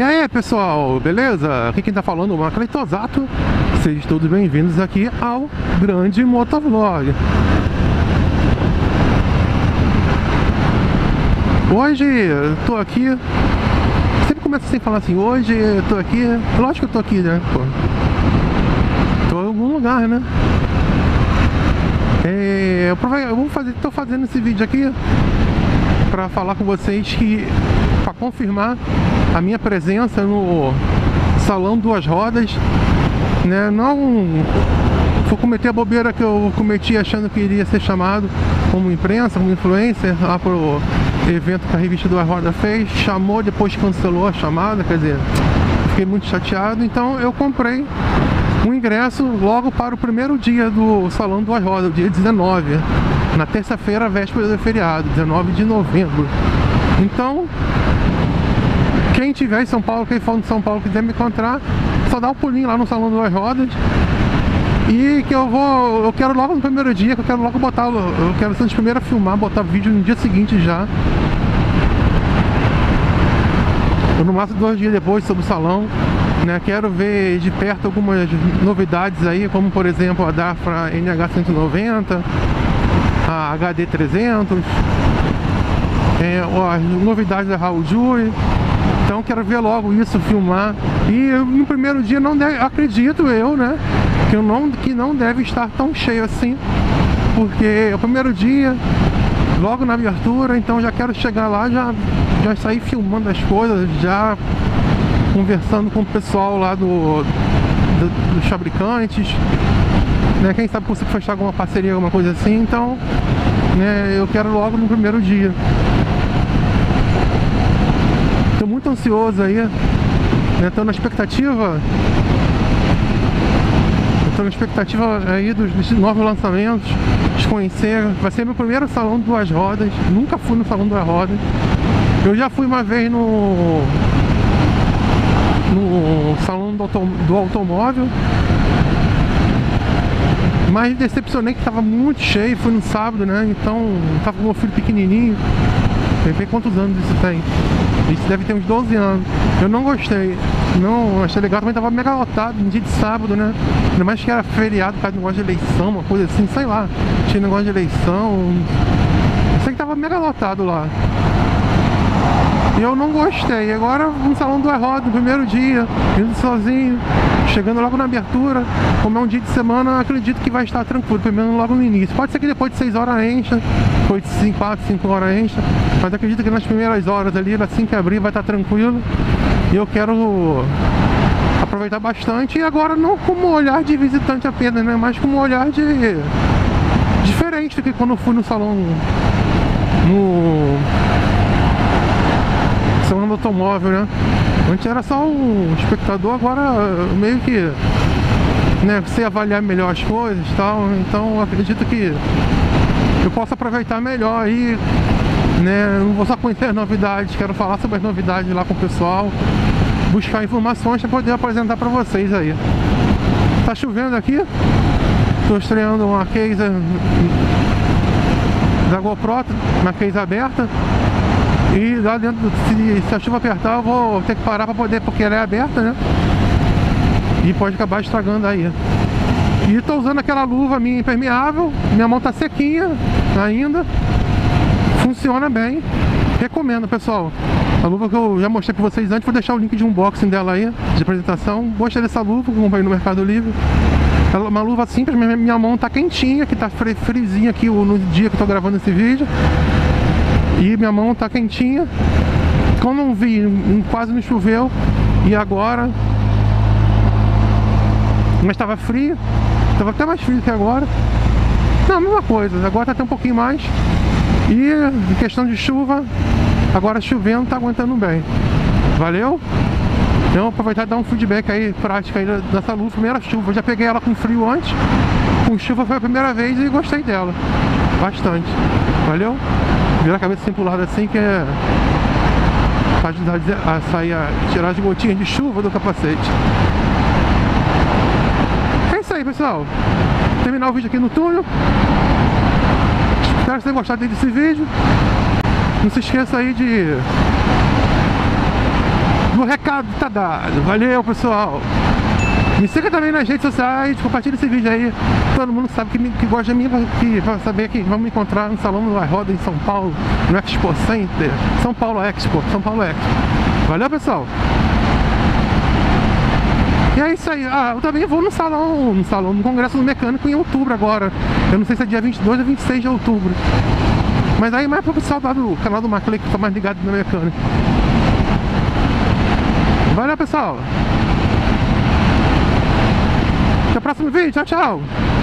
E aí pessoal, beleza? Aqui quem tá falando é o Tosato Sejam todos bem-vindos aqui ao grande motovlog Hoje tô aqui Sempre começo sem falar assim, hoje tô aqui Lógico que eu tô aqui, né? Pô. Tô em algum lugar, né? É, eu vou fazer, tô fazendo esse vídeo aqui para falar com vocês que para confirmar a minha presença no salão duas rodas, né? Não vou cometer a bobeira que eu cometi achando que iria ser chamado como imprensa, como influencer lá pro evento que a revista Duas Rodas fez, chamou, depois cancelou a chamada, quer dizer, fiquei muito chateado, então eu comprei um ingresso logo para o primeiro dia do Salão Duas Rodas, dia 19, na terça-feira, véspera do feriado, 19 de novembro. Então, quem tiver em São Paulo, quem for de São Paulo quiser me encontrar, só dá um pulinho lá no Salão Duas Rodas. E que eu vou, eu quero logo no primeiro dia, que eu quero logo botar, eu quero ser de a filmar, botar vídeo no dia seguinte já. Ou no máximo dois dias depois sobre o salão. Né, quero ver de perto algumas novidades aí, como por exemplo a Dafra NH190, a HD300, é, as novidades da Raul Jui. Então quero ver logo isso, filmar. E no primeiro dia não deve, acredito eu, né? Que, eu não, que não deve estar tão cheio assim. Porque é o primeiro dia, logo na abertura, então já quero chegar lá, já, já sair filmando as coisas, já conversando com o pessoal lá do, do dos fabricantes. Né, quem sabe consigo fechar alguma parceria, alguma coisa assim, então né, eu quero logo no primeiro dia muito ansioso aí. Né? Tô na expectativa. Estou na expectativa aí dos, dos, novos lançamentos, de conhecer. Vai ser meu primeiro salão de duas rodas. Nunca fui no salão de duas rodas. Eu já fui uma vez no no salão do, autom do automóvel mas decepcionei que estava muito cheio, foi no sábado, né? Então tava com meu filho pequenininho. Tem quantos anos isso tem? Isso deve ter uns 12 anos. Eu não gostei. Não achei legal, também tava mega lotado no dia de sábado, né? Ainda mais que era feriado por causa do negócio de eleição, uma coisa assim, sei lá. Tinha negócio de eleição. Eu sei que tava mega lotado lá. E eu não gostei. Agora um salão do rodas no primeiro dia, indo sozinho, chegando logo na abertura. Como é um dia de semana, acredito que vai estar tranquilo, pelo menos logo no início. Pode ser que depois de 6 horas encha, depois de 5, 4, 5 horas encha. Mas acredito que nas primeiras horas ali, assim que abrir, vai estar tranquilo. E eu quero aproveitar bastante. E agora não como olhar de visitante apenas, né? Mas como olhar de diferente do que quando eu fui no salão no salão do automóvel, né? Antes era só um espectador, agora meio que né, você avaliar melhor as coisas e tal. Então acredito que eu posso aproveitar melhor aí, né? Não vou só conhecer novidades, quero falar sobre as novidades lá com o pessoal, buscar informações para poder apresentar para vocês aí. Tá chovendo aqui, estou estreando uma case da GoPro, uma case aberta. E lá dentro, se, se a chuva apertar, eu vou ter que parar para poder, porque ela é aberta, né? E pode acabar estragando aí. E tô usando aquela luva minha impermeável, minha mão tá sequinha ainda. Funciona bem. Recomendo, pessoal. A luva que eu já mostrei pra vocês antes, vou deixar o link de unboxing dela aí, de apresentação. Gostei dessa luva que comprei no Mercado Livre. Ela é uma luva simples, minha mão tá quentinha, que tá frizinha aqui no dia que eu tô gravando esse vídeo. E minha mão tá quentinha. Como não vi, quase não choveu. E agora. Mas estava frio. Estava até mais frio que agora. Não, a mesma coisa. Agora tá até um pouquinho mais. E em questão de chuva, agora chovendo tá aguentando bem. Valeu? Então aproveitar e dar um feedback aí prático aí dessa luz, primeira chuva. Já peguei ela com frio antes. Com chuva foi a primeira vez e gostei dela. Bastante. Valeu? Vira a cabeça pro lado assim que é ajudar a sair, a tirar as gotinhas de chuva do capacete. É isso aí, pessoal. Terminar o vídeo aqui no túnel. Espero que vocês tenham gostado desse vídeo. Não se esqueça aí de o recado tá dado. Valeu, pessoal. Me siga também nas redes sociais, compartilha esse vídeo aí. Todo mundo sabe que, que gosta de mim, que vai saber que vamos me encontrar no Salão do Roda em São Paulo, no Expo Center. São Paulo Expo, São Paulo Expo. Valeu, pessoal. E é isso aí. Ah, eu também vou no salão, no salão, no Congresso do Mecânico em outubro agora. Eu não sei se é dia 22 ou 26 de outubro. Mas aí mais pro pessoal lá do canal do Maclay que tá mais ligado no mecânico. Valeu, pessoal. Próximo vídeo. Tchau, tchau.